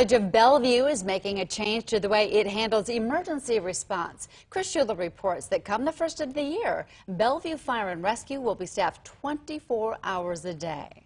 Village of Bellevue is making a change to the way it handles emergency response. Chris Schuler reports that come the first of the year, Bellevue Fire and Rescue will be staffed 24 hours a day.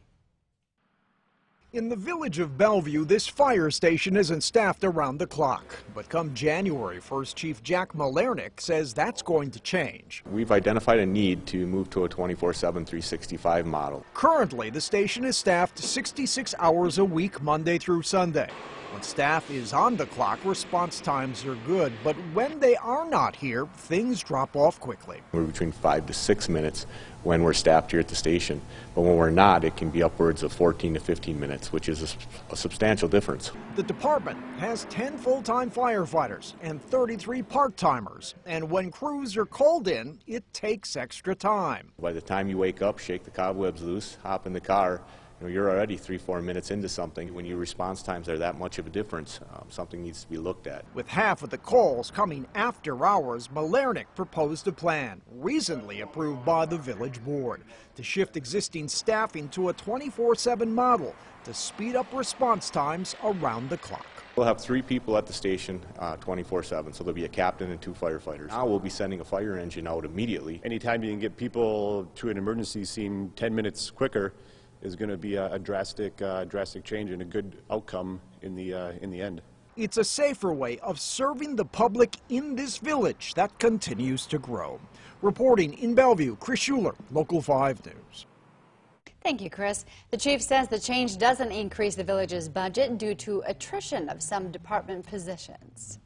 In the village of Bellevue, this fire station isn't staffed around the clock. But come January 1st, Chief Jack Malernick says that's going to change. We've identified a need to move to a 24-7, 365 model. Currently, the station is staffed 66 hours a week, Monday through Sunday. When staff is on the clock, response times are good, but when they are not here, things drop off quickly. We're between five to six minutes when we're staffed here at the station, but when we're not, it can be upwards of 14 to 15 minutes, which is a, a substantial difference. The department has 10 full-time firefighters and 33 part-timers, and when crews are called in, it takes extra time. By the time you wake up, shake the cobwebs loose, hop in the car, you know, you're already three, four minutes into something. When your response times are that much of a difference, um, something needs to be looked at. With half of the calls coming after hours, Malernick proposed a plan, recently approved by the village board, to shift existing staffing to a 24-7 model to speed up response times around the clock. We'll have three people at the station 24-7, uh, so there'll be a captain and two firefighters. Now we'll be sending a fire engine out immediately. Anytime you can get people to an emergency scene 10 minutes quicker, is going to be a, a drastic, uh, drastic change and a good outcome in the, uh, in the end. It's a safer way of serving the public in this village that continues to grow. Reporting in Bellevue, Chris Schuler, Local 5 News. Thank you, Chris. The chief says the change doesn't increase the village's budget due to attrition of some department positions.